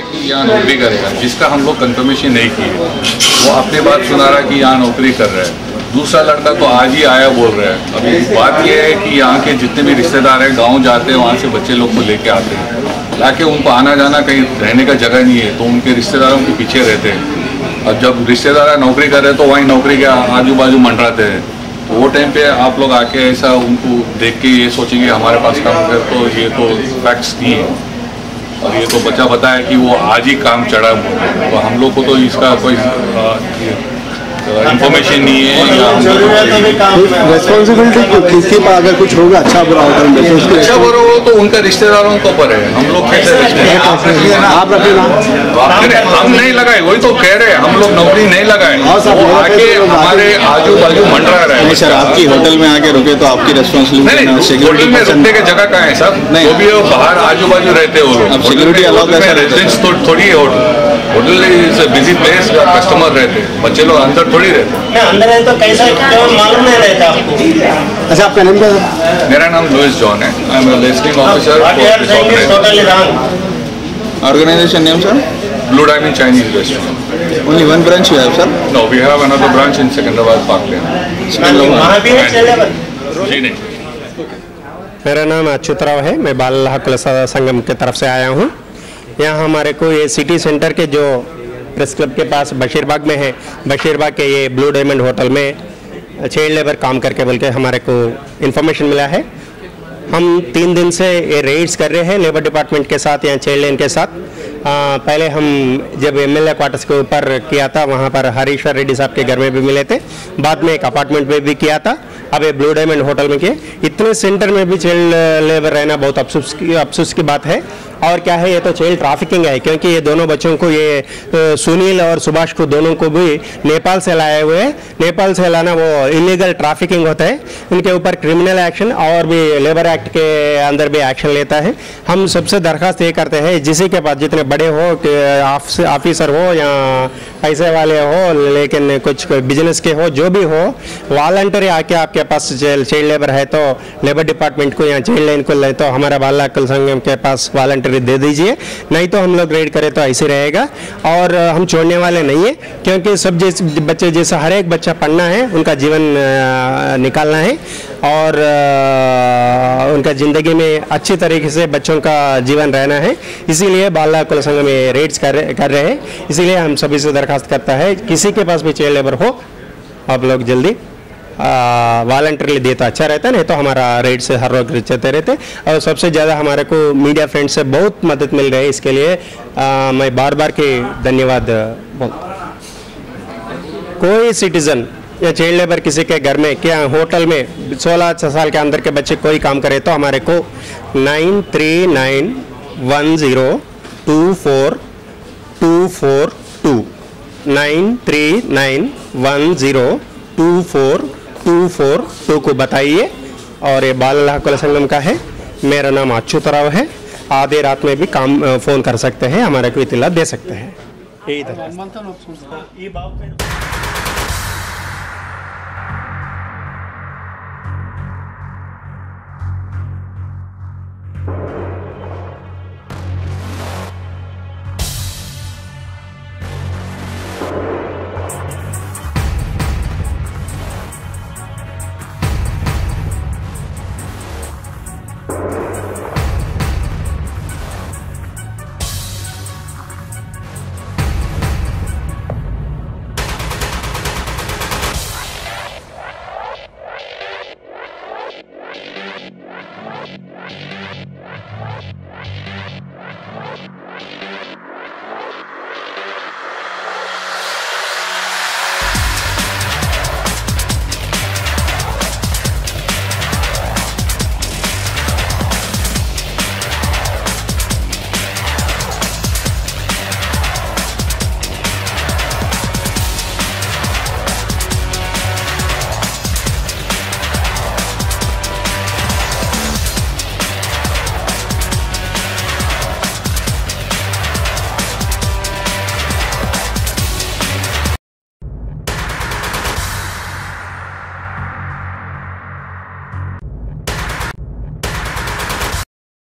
है कि यहाँ नौकरी करेगा जिसका हम लोग कंफर्मेशन नहीं किए। वो अपने बात सुना रहा है कि यहाँ नौकरी कर रहा है। दूसरा लड़का तो आज ही आया बोल रहा है। अभी बात यह है कि यहाँ के जितने भी रिश्तेदार हैं, गाँव जाते हैं, वहाँ से बच्चे लोग को लेके आते हैं। लाके उनको आना जाना कहीं रहने का जगह नहीं है तो उनके रिश्तेदारों के पीछे रहते हैं। अब जब रिश्तेदार नौकरी कर रहे तो वहीं नौकरी के आजू बाजू मंडराते हैं। तो वो टाइम पे आप लोग आके ऐसा उनको देख के ये सोचेंगे, हमारे पास काम कर तो ये तो फैक्ट्स नहीं है। और ये तो बच्चा बताया कि वो आज ही काम चढ़ा। तो हम लोग को तो इसका कोई इंफॉर्मेशन नहीं है या रेस्पॉन्सिबिलिटी किसके पास अगर कुछ होगा अच्छा बुरा तो उसकी अच्छा बोलो वो तो उनका रिश्तेदारों के ऊपर है हम लोग कैसे रिश्तेदार? आप रखिए हम नहीं लगाए वही तो कह रहे हैं हम लोग नौकरी नहीं लगाए। हाँ वो आके हमारे आजू बाजू मंडरा रहे नहीं सर आपकी होटल में आके रुके तो आपकी रेस्पॉन्सिबिलिटी होटल में रुकने की जगह कहाँ है सर? नहीं। जो भी वो बाहर आजू बाजू रहते हो वो रहता है? रेजिडेंस तो थोड़ी है hotel. Hotel is a busy place customer रहते हैं। बच्चे लोग अंदर थोड़ी रहते हैं। मैं अंदर है तो कैसा क्यों मालूम नहीं रहता आपको। अच्छा आपका नाम क्या है मेरा नाम लुइस जॉन है। I am listing officer you. Organization name sir blue diamond chinese restaurant only one branch you have sir no we have another branch in Secunderabad park lane वहाँ भी है चले जी नहीं। मेरा नाम अच्युतराव है। मैं बाल हक संगम की तरफ़ से आया हूँ। यहाँ हमारे को ये सिटी सेंटर के जो प्रेस क्लब के पास बशीरबाग में है बशीरबाग के ये ब्लू डायमंड होटल में चाइल्ड लेबर काम करके बोल के हमारे को इन्फॉर्मेशन मिला है। हम तीन दिन से ये रेड्स कर रहे हैं लेबर डिपार्टमेंट के साथ या चाइल्ड लाइन के साथ। आ, पहले हम जब एम एमएलए क्वार्टर्स के ऊपर किया था वहाँ पर हरीश्वर रेड्डी साहब के घर में भी मिले थे। बाद में एक अपार्टमेंट में भी किया था। अब ब्लू डायमंड होटल में किए। इतने सेंटर में भी चाइल्ड लेबर रहना बहुत अफसोस की अफसोस की बात है। और क्या है, ये तो चाइल्ड ट्रैफिकिंग है, क्योंकि ये दोनों बच्चों को, ये सुनील और सुभाष को दोनों को भी नेपाल से लाए हुए नेपाल से लाना वो इलीगल ट्रैफिकिंग होता है। उनके ऊपर क्रिमिनल एक्शन और भी लेबर एक्ट के अंदर भी एक्शन लेता है। हम सबसे दरखास्त ये करते हैं, जिसी के पास जितने बड़े हो ऑफिसर हो या पैसे वाले हो, लेकिन कुछ बिज़नेस के हो, जो भी हो वॉलंटरी आके आपके पास चाइल्ड लेबर है तो लेबर डिपार्टमेंट को या चाइल्ड लाइन को ले तो हमारा बाल हक संगम के पास वॉलंटरी दे दीजिए। नहीं तो हम लोग रेड करें तो ऐसे रहेगा। और हम छोड़ने वाले नहीं है, क्योंकि सब जैसे, बच्चे जैसा हर एक बच्चा पढ़ना है, उनका जीवन निकालना है। और उनका ज़िंदगी में अच्छी तरीके से बच्चों का जीवन रहना है। इसीलिए बाल कुल संघ में रेड्स कर कर रहे हैं। इसीलिए हम सभी से दरखास्त करता है किसी के पास भी चाइल्ड लेबर हो आप लोग जल्दी वॉल्टरली दे तो अच्छा रहता नहीं तो हमारा रेट से हर रोज चलते रहते। और सबसे ज़्यादा हमारे को मीडिया फ्रेंड से बहुत मदद मिल रही है इसके लिए आ, मैं बार बार के धन्यवाद बोलता कोई सिटीजन या चाइल्ड लेबर किसी के घर में, क्या होटल में 16 साल के अंदर के बच्चे कोई काम करे तो हमारे को nine three nine one zero two four two four two nine three nine one zero two four two four two को बताइए। और ये बाल हकुल संगम का है। मेरा नाम अच्युतराव है। आधे रात में भी काम फ़ोन कर सकते हैं, हमारे को इतला दे सकते हैं। यही